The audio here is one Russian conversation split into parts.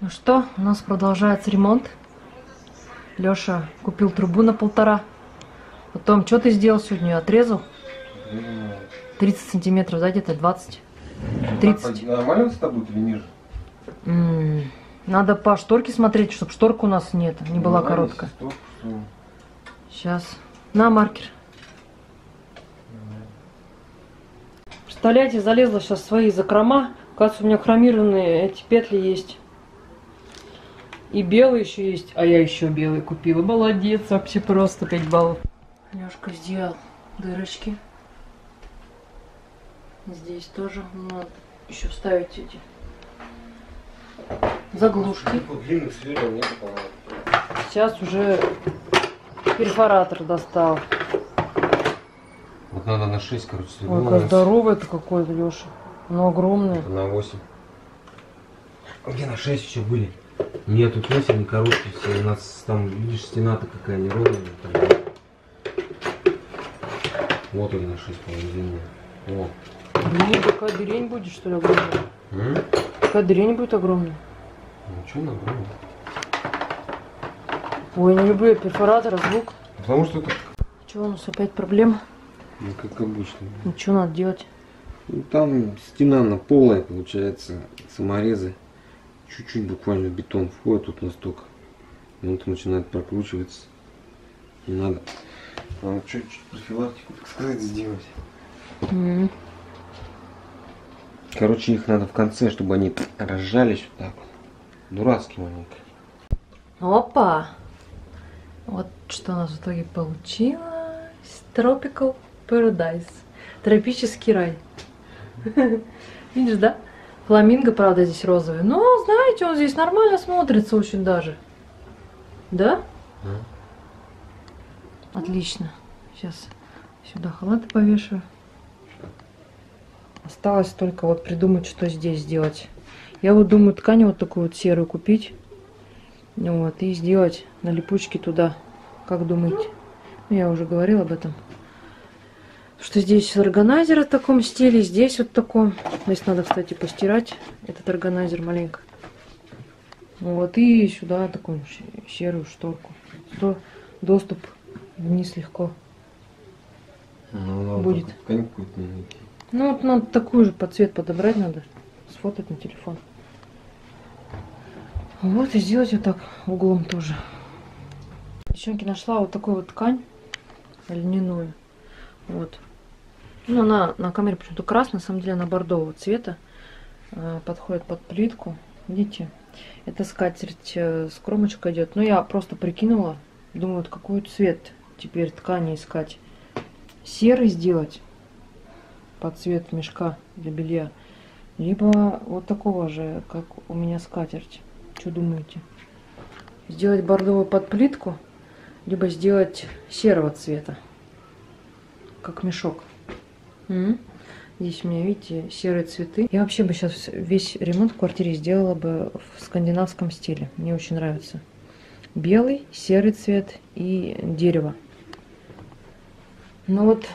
Ну что, у нас продолжается ремонт. Лёша купил трубу на полтора. Потом, что ты сделал сегодня? Отрезал? 30 сантиметров, да, где-то 20? 30. Нормально высота будет или ниже? М, Надо по шторке смотреть, чтобы шторка у нас нет, не была Ну, короткая. Сейчас. На маркер. Представляете, залезла сейчас в свои закрома. Кажется, у меня хромированные эти петли есть. И белый еще есть. А я еще белый купила. Молодец, вообще просто 5 баллов. Лешка сделал дырочки. Здесь тоже надо еще вставить эти заглушки. По-моему. Сейчас уже перфоратор достал. Вот надо на 6, короче, Ой, какой здоровый это какой-то, Леша. Ну, огромный. Это на 8. А Где на 6 еще были? Нет, тут 8, они короткие все. У нас там, видишь, стена-то какая неровная. Вот они на 6, по-моему, длинные. О. Блин, такая дырень будет, что ли, огромная? М? Такая дырень будет огромная. Ну что набрал? Ой, не люблю я перфоратора, звук. Потому что это, Чего у нас опять проблема? ну, как обычно. Ничего надо делать. Ну, там стена на полая, получается, саморезы. Чуть-чуть буквально бетон входит тут настолько. И он там начинает прокручиваться. Не надо. Надо чуть-чуть профилактику, так сказать, сделать. М. Короче, их надо в конце, чтобы они разжались вот так вот. Дурацкий маленько. Опа! Вот что у нас в итоге получилось. Tropical Paradise. Тропический рай. Видишь, да? Фламинго, правда, здесь розовый. Но, знаете, он здесь нормально смотрится очень даже. Да? Отлично. Сейчас сюда халаты повешаю. Осталось только вот придумать, что здесь сделать. Я вот думаю ткань вот такую вот серую купить. Вот, и сделать на липучке туда. Как думаете? Ну, я уже говорила об этом. Что здесь органайзер в таком стиле, здесь вот таком. Здесь надо, кстати, постирать этот органайзер маленько. Вот, и сюда такую серую шторку. То доступ вниз легко. Ну, Будет. Ну, вот надо такую же под цвет подобрать надо. Сфотать на телефон. Вот и сделать вот так углом тоже. Девчонки, нашла вот такую вот ткань льняную. Вот. Ну, она на камере почему-то красная, на самом деле она бордового цвета. Э, Подходит под плитку. Видите? Это скатерть э, с кромочкой идет. Но я просто прикинула. Думаю, вот какой цвет теперь ткани искать. Серый сделать под цвет мешка для белья. Либо вот такого же, как у меня скатерть. Что думаете? Сделать бордовую под плитку, либо сделать серого цвета, как мешок. Здесь у меня, видите, серые цветы. Я вообще бы сейчас весь ремонт в квартире сделала бы в скандинавском стиле. Мне очень нравится. Белый, серый цвет и дерево. Ну вот,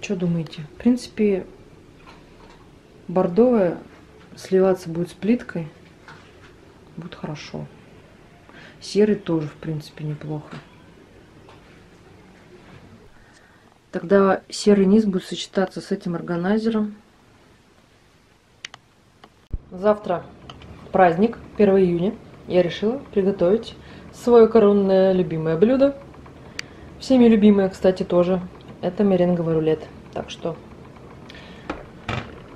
что думаете? В принципе, бордовая сливаться будет с плиткой. Будет хорошо. Серый тоже, в принципе, неплохо. Тогда серый низ будет сочетаться с этим органайзером. Завтра праздник, 1 июня. Я решила приготовить свое коронное любимое блюдо. Всеми любимое, кстати, тоже. Это меренговый рулет. Так что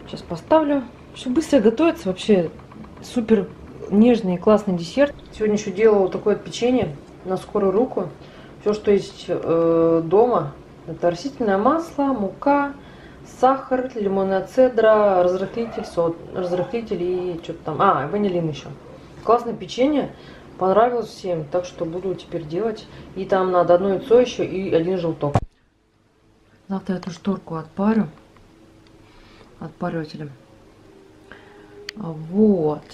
сейчас поставлю. Все быстро готовится. Вообще супер нежный и классный десерт. Сегодня еще делала вот такое печенье на скорую руку. Все, что есть э, дома. Это растительное масло, мука, сахар, лимонная цедра, разрыхлитель, сод, разрыхлитель и что-то там. А, ванилин еще. Классное печенье. Понравилось всем, так что буду теперь делать. И там надо одно яйцо еще и один желток. Завтра эту шторку отпарю отпаривателем. Вот.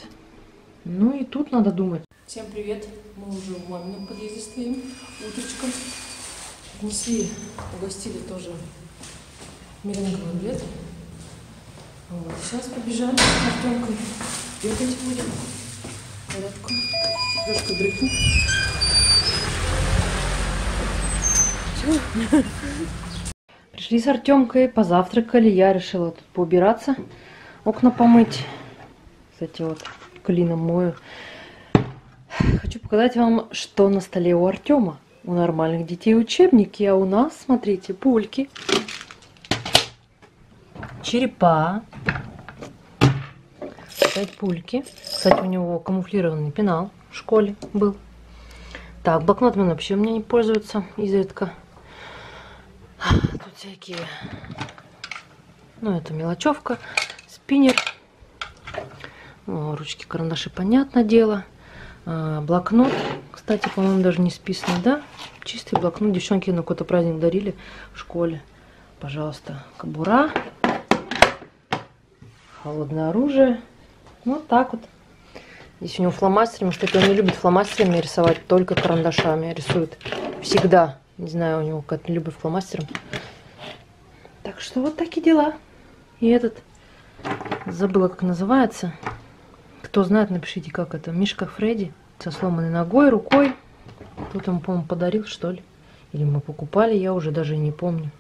Ну и тут надо думать. Всем привет. Мы уже в мамином подъезде стоим. Утречком. Несли, угостили тоже меренговый рулет. Вот. Сейчас побежали с Артемкой. Бегать будем. Зарядку. Трошки дрыхну. Пришли с Артемкой, позавтракали. Я решила тут поубираться, окна помыть. Кстати, вот клином мою. Хочу показать вам, что на столе у Артема. У нормальных детей учебники, а у нас, смотрите, пульки, черепа, опять пульки. Кстати, у него камуфлированный пенал в школе был. Так, блокнотами вообще у меня не пользуется изредка. Тут всякие... Ну, это мелочевка, спиннер. О, ручки, карандаши, понятное дело. А, блокнот, кстати, по-моему, даже не списанный, да? Чистый блокнот. Девчонки на какой-то праздник дарили в школе. Пожалуйста, кобура. Холодное оружие. Вот так вот. Здесь у него фломастерами. Кстати, он не любит фломастерами рисовать, только карандашами рисует. Всегда. Не знаю, у него какая-то любовь к. Так что вот такие дела. И этот, забыла, как называется. Кто знает, напишите, как это. Мишка Фредди со сломанной ногой, рукой. Кто-то ему, по-моему, подарил, что ли. Или мы покупали, я уже даже не помню.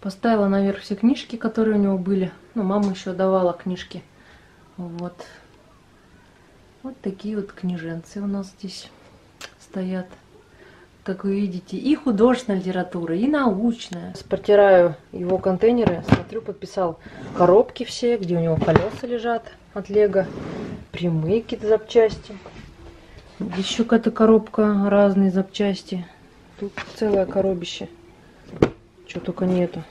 Поставила наверх все книжки, которые у него были. Ну, мама еще давала книжки. Вот. Вот такие вот книженцы у нас здесь стоят. Как вы видите, и художественная литература, и научная. Протираю его контейнеры, смотрю, подписал коробки все, где у него колеса лежат от Лего, прямые какие-то запчасти. Еще какая-то коробка, разные запчасти. Тут целое коробище. Чего только нету.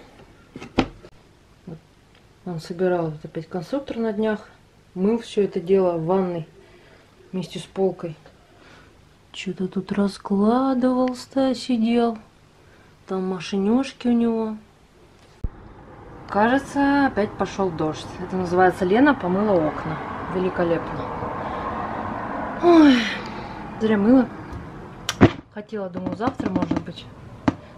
Он собирал вот опять конструктор на днях. Мыл все это дело в ванной вместе с полкой. Что-то тут раскладывался, сидел. Там машинешки у него. Кажется, опять пошел дождь. Это называется Лена помыла окна. Великолепно. Ой, зря мыла. Хотела, думаю, завтра, может быть.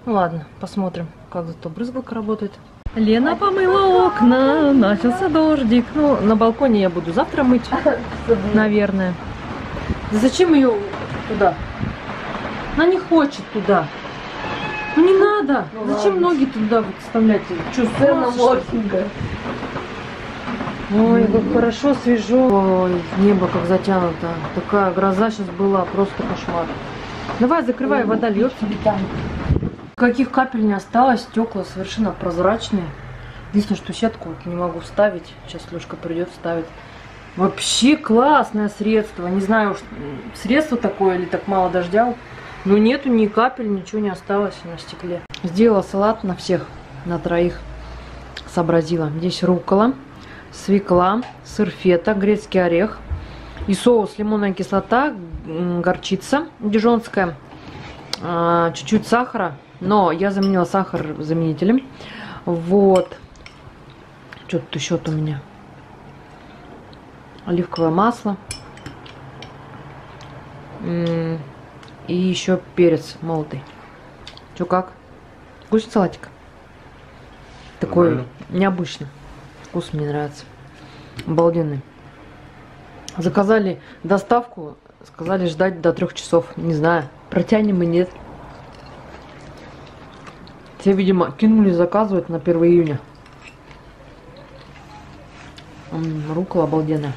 Ну ладно, посмотрим, как зато брызгалка работает. Лена помыла окна, начался дождик. Ну, на балконе я буду завтра мыть, наверное. Да зачем ее туда? Она не хочет туда. Ну не надо. Ну, Зачем ладно. ноги туда вот вставлять? Что, морфинга. Ой, как хорошо, свежо. Ой, небо как затянуто. Такая гроза сейчас была, просто кошмар. Давай, закрывай, вода льется. Каких капель не осталось, стекла совершенно прозрачные. Единственное, что сетку вот не могу вставить. Сейчас Лешка придет, вставит. Вообще классное средство. Не знаю, уж, средство такое или так мало дождя. Но нету ни капель, ничего не осталось на стекле. Сделала салат на всех, на троих. Сообразила. Здесь рукола, свекла, сыр фета, грецкий орех и соус лимонная кислота, горчица дижонская, а, чуть-чуть сахара, но я заменила сахар заменителем. Вот. Что тут еще у меня? Оливковое масло. И еще перец молотый. Че как? Вкусный салатик? Такой Нормально. необычный. Вкус мне нравится. Обалденный. Заказали доставку, сказали ждать до трех часов. Не знаю, протянем и нет. Все, видимо, кинули заказывать на 1 июня. М, Рукола обалденная.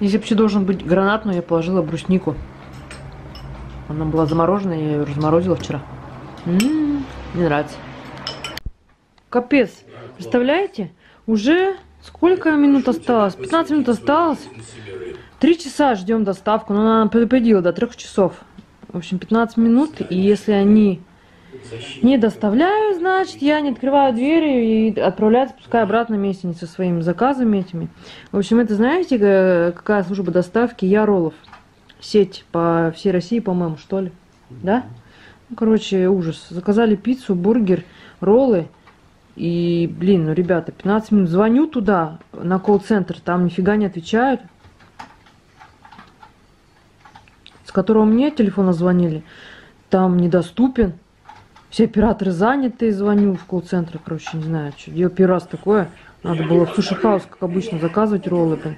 Здесь вообще должен быть гранат, но я положила бруснику. Она была замороженная, я ее разморозила вчера. М, Мне нравится. Капец. Представляете? Уже сколько минут осталось? 15 минут осталось. Три часа ждем доставку. Но она предупредила до трех часов. В общем, 15 минут. И если они не доставляют, значит, я не открываю двери и отправляются, пускай обратно не со своими заказами этими. В общем, это знаете, ка- какая служба доставки? Я Роллов. Сеть по всей России, по-моему, что ли? Да? Ну, короче, ужас. Заказали пиццу, бургер, роллы. И, блин, ну, ребята, 15 минут. Звоню туда, на колл-центр, там нифига не отвечают. С которого мне телефона звонили, там недоступен. Все операторы заняты, звоню в колл-центр, короче, не знаю, что. Я первый раз такое. Надо было в суши хаус, как обычно, заказывать роллы, блин.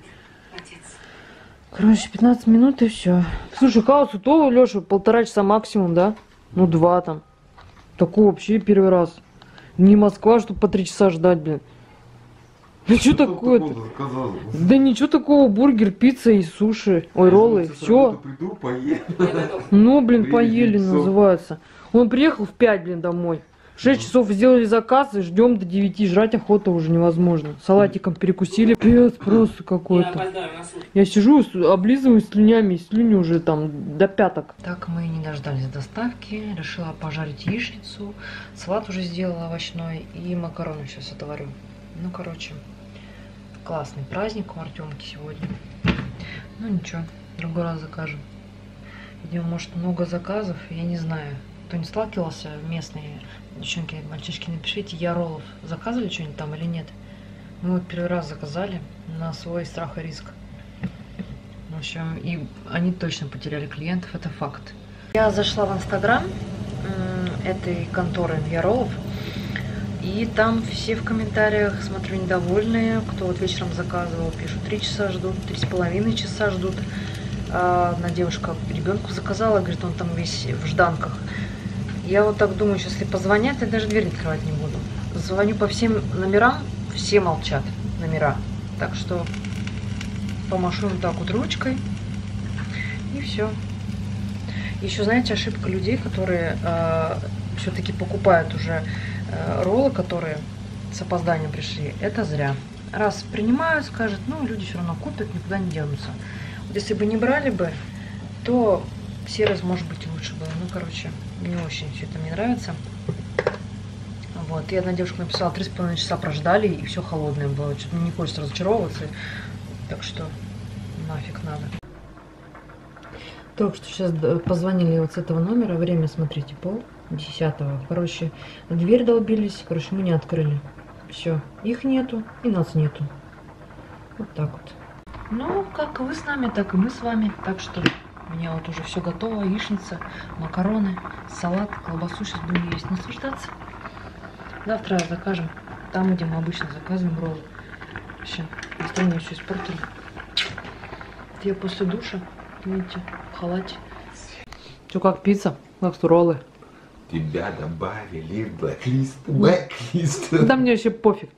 Короче, 15 минут и все. Слушай, хаусу-то, Леша, полтора часа максимум, да? Ну, два там. Такой вообще первый раз. Не Москва, чтобы по три часа ждать, блин. Ну что такое-то? Да ничего такого, бургер, пицца и суши, ой, роллы, все. Ну, блин, поели называется. Он приехал в 5, блин, домой. В 6 часов сделали заказ и ждем до 9. Жрать охота уже невозможно. Салатиком перекусили. Пец просто какой-то. Я сижу, с- облизываю слюнями, и слюни уже там до пяток. Так мы и не дождались доставки. Решила пожарить яичницу. Салат уже сделала овощной. И макароны сейчас отварю. Ну, короче, классный праздник у Артемки сегодня. Ну, ничего, другой раз закажем. Видимо, может, много заказов, я не знаю. Кто не сталкивался, местные девчонки, мальчишки, напишите, я роллов заказывали что-нибудь там или нет? Мы вот первый раз заказали на свой страх и риск. В общем, и они точно потеряли клиентов, это факт. Я зашла в инстаграм этой конторы Яролов, и там все в комментариях, смотрю, недовольные, кто вот вечером заказывал, пишут, три часа ждут, три с половиной часа ждут. А одна девушка ребенку заказала, говорит, он там весь в жданках. Я вот так думаю, если позвонят, я даже дверь открывать не буду. Звоню по всем номерам, все молчат, номера. Так что помашу им так вот ручкой, и все. Еще, знаете, ошибка людей, которые все-таки покупают уже э, роллы, которые с опозданием пришли, это зря. Раз принимают, скажут, ну, люди все равно купят, никуда не денутся. Вот если бы не брали бы, то сервис, может быть, лучше было. Ну, короче, не очень все это мне нравится. Вот, и одна девушка написала, три с половиной часа прождали, и все холодное было. Что-то мне не хочется разочаровываться. Так что нафиг надо. Только что сейчас позвонили вот с этого номера. Время, смотрите, пол десятого. Короче, дверь долбились. Короче, мы не открыли. Все. Их нету и нас нету. Вот так вот. Ну, как вы с нами, так и мы с вами. Так что у меня вот уже все готово. Яичница, макароны, салат, колбасу сейчас будем есть. Наслаждаться. Завтра закажем там, где мы обычно заказываем роллы. Вообще, настроение все испортили. Я после душа, видите, в халате. Что, как пицца? Как роллы? Тебя добавили в блэклист. Блэклист. Да мне вообще пофиг.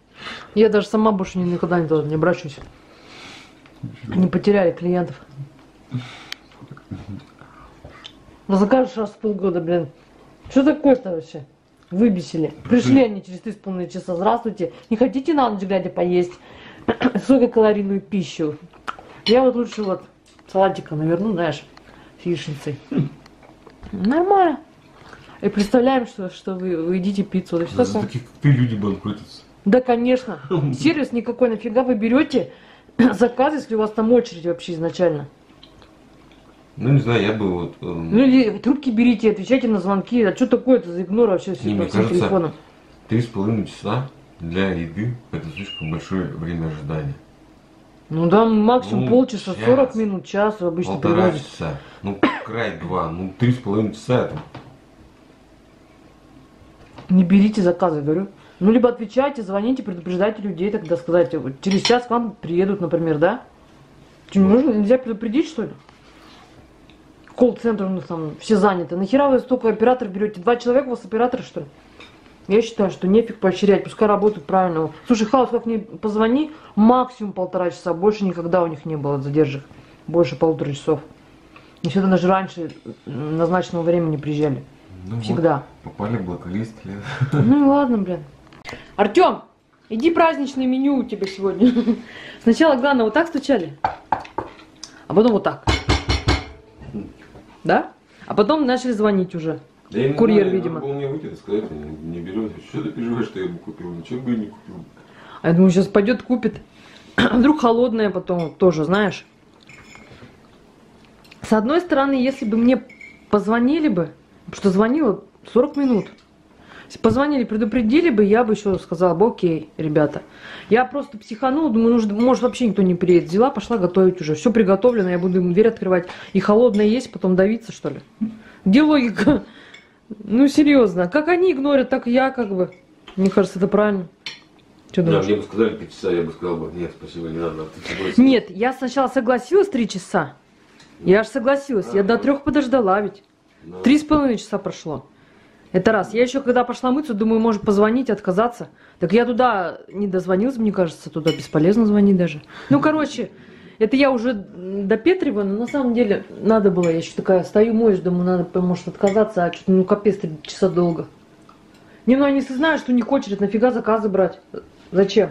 Я даже сама больше ни- никогда не, туда не обращусь. Не потеряли клиентов. Закажешь раз в полгода, блин. Что такое-то вообще? Выбесили. Пришли они через три с половиной часа. Здравствуйте. Не хотите на ночь глядя поесть высококалорийную пищу? Я вот лучше вот салатика наверну, знаешь, с яичницей. Нормально. И представляем, что, что вы, вы едите пиццу. Да, За таких, как ты, люди банкротятся. Да, конечно. Сервис никакой. Нафига вы берете заказ, если у вас там очередь вообще изначально? Ну, не знаю, я бы вот... эм, Ну трубки берите, отвечайте на звонки. А что такое это за игнор вообще с Не, мне по всем кажется, телефонам? Три с половиной часа для еды это слишком большое время ожидания. Ну да, максимум Ну, полчаса, час. 40 минут, час обычно Полтора привозят. часа. Ну, край два. Ну, три с половиной часа это... Не берите заказы, говорю. Ну, либо отвечайте, звоните, предупреждайте людей, тогда сказать, через час к вам приедут, например, да? Что, не нужно, нельзя предупредить, что ли? Колл-центр у нас там все заняты. Нахера вы столько операторов берете? Два человека у вас операторы, что ли? Я считаю, что нефиг поощрять, пускай работают правильно. Слушай, Хаус, как мне позвони, максимум полтора часа, больше никогда у них не было задержек. Больше полутора часов. И всегда даже раньше назначенного времени приезжали. Ну, Всегда. Вот, попали в блоклист. Лен. Ну и ладно, блин. Артем, иди праздничное меню у тебя сегодня. Сначала, главное, вот так стучали, а потом вот так. Да? А потом начали звонить уже. Да я Курьер, знаю, видимо. Надо было мне выйти и сказать, не, не берете. Что ты переживаешь, что я бы купил? Ничего бы и не купил. А я думаю, сейчас пойдет купит. А вдруг холодное потом тоже, знаешь. С одной стороны, если бы мне позвонили бы, что звонила 40 минут. Позвонили, предупредили бы, я бы еще сказала бы, окей, ребята. Я просто психанула, думаю, нужно, может вообще никто не приедет. Взяла, пошла готовить уже. Все приготовлено, я буду им дверь открывать. И холодное есть, потом давиться, что ли? Где логика? Ну, серьезно. Как они игнорят, так и я как бы. Мне кажется, это правильно. Что Да, думаешь? мне бы сказали 3 часа, я бы сказал бы, нет, спасибо, не надо. Нет, я сначала согласилась три часа. Я аж согласилась. Я до трех подождала ведь. Да. Три с половиной часа прошло. Это раз. Я еще когда пошла мыться, думаю, может позвонить, отказаться. Так я туда не дозвонилась, мне кажется, туда бесполезно звонить даже. Ну, короче, это я уже до Петрева, но на самом деле надо было. Я еще такая стою, моюсь, думаю, надо, может, отказаться, а что-то, ну, капец, три часа долго. Не, ну они знают, что них очередь, нафига заказы брать? Зачем?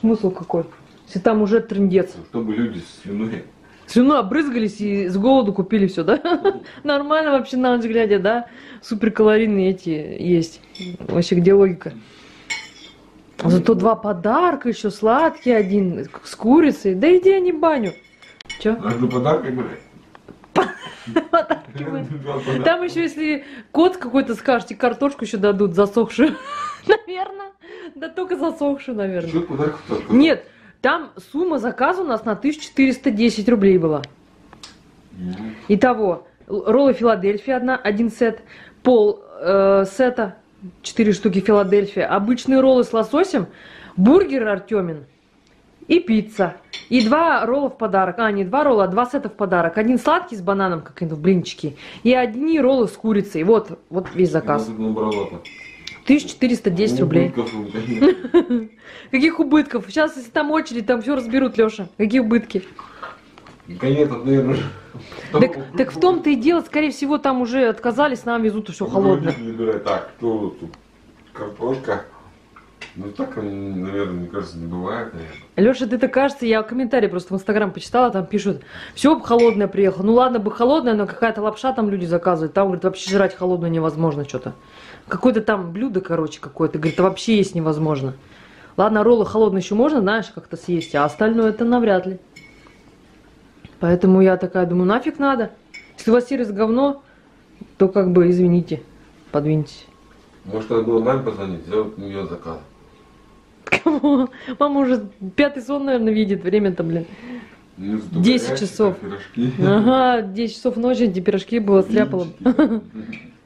Смысл какой? Если там уже трендец. Чтобы люди с слюной. Слюну обрызгались и с голоду купили все, да? Нормально вообще на ночь глядя, да? Суперкалорийные эти есть. Вообще, где логика? А Зато два подарка еще сладкий один с курицей. Да иди они в баню. Че? Подарки брать. Подарки Два подарка. Там еще, если кот какой-то скажете, картошку еще дадут засохшую. Наверное. Да только засохшую, наверное. Нет, там сумма заказа у нас на 1410 рублей была. Итого, роллы Филадельфия одна, один сет, пол э, сета, четыре штуки Филадельфия, обычные роллы с лососем, бургер Артемин и пицца. И два ролла в подарок. А, не два ролла, а два сета в подарок. Один сладкий с бананом, как в блинчики, и одни роллы с курицей. Вот, вот весь заказ. Набрала-то. 1410 Ну, рублей. Каких убытков? Сейчас, если там очередь, там все разберут, Леша. Какие убытки? Наверное. Так, так в том-то и дело, скорее всего, там уже отказались, нам везут все холодное. Так, кто тут? Картошка. Ну так, наверное, мне кажется, не бывает, наверное. Леша, ты это кажется, я комментарий просто в Инстаграм почитала, там пишут, все холодное приехало. Ну ладно бы холодное, но какая-то лапша там люди заказывают. Там, говорит, вообще жрать холодное невозможно что-то. Какое-то там блюдо, короче, какое-то. Говорит, вообще есть невозможно. Ладно, роллы холодные еще можно, знаешь, как-то съесть, а остальное это навряд ли. Поэтому я такая думаю, нафиг надо. Если у вас сервис говно, то как бы, извините, подвиньтесь. Может, надо было маме позвонить, сделать у нее заказ. Кому? Мама уже пятый сон, наверное, видит. Время-то, блин. Ну, зато 10 горячие, часов. Пирожки. Ага, 10 часов ночи эти пирожки было. Блинчики.